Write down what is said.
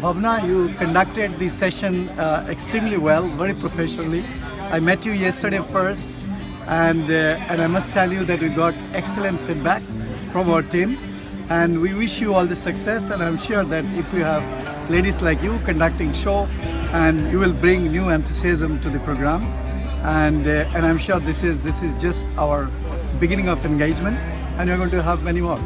Bhavana, you conducted the session uh, extremely well, very professionally. I met you yesterday first, and uh, and I must tell you that we got excellent feedback from our team, and we wish you all the success. And I'm sure that if you have ladies like you conducting show, and you will bring new enthusiasm to the program, and uh, and I'm sure this is this is just our beginning of engagement, and you're going to have many more.